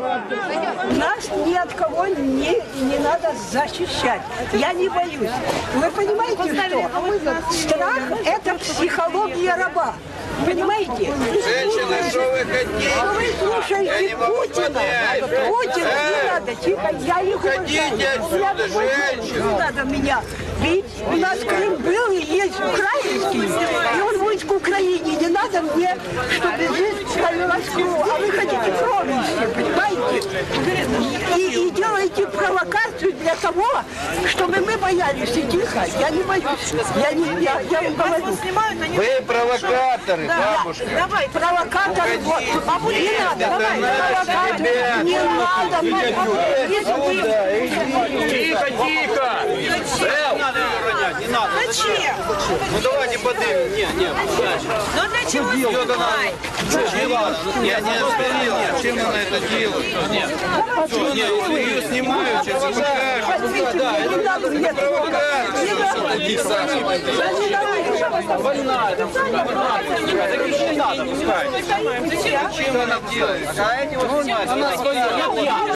Нас ни от кого не, не надо защищать. Я не боюсь. Вы понимаете, что страх – это психология раба. Понимаете? Женщины, что вы хотите? Что вы Я слушаете Путина? Путина, не Э, надо, тихо, я их уважаю. отсюда, женщина. Не надо меня бить. У нас Крым был и есть украинский. И он будет к Украине. Не надо мне, чтобы жизнь становилась кровь. А вы хотите? И, и делаете провокацию для того, чтобы мы боялись. И тихо, я не боюсь. Я, не, я, я вам говорю. Вы провокаторы, бабушка. Давай, провокатор, вот. А не надо, давай, провокатор, ребята. не надо, Тихо, тихо. Зачем? Ну давайте подымем. Не, не, Ну для чего снимать? Я не остановил. Чем она это делает? Нет. Нет, ее снимают, сейчас покажут. Не надо мне трогать. Не надо. Не надо. Чем она делает?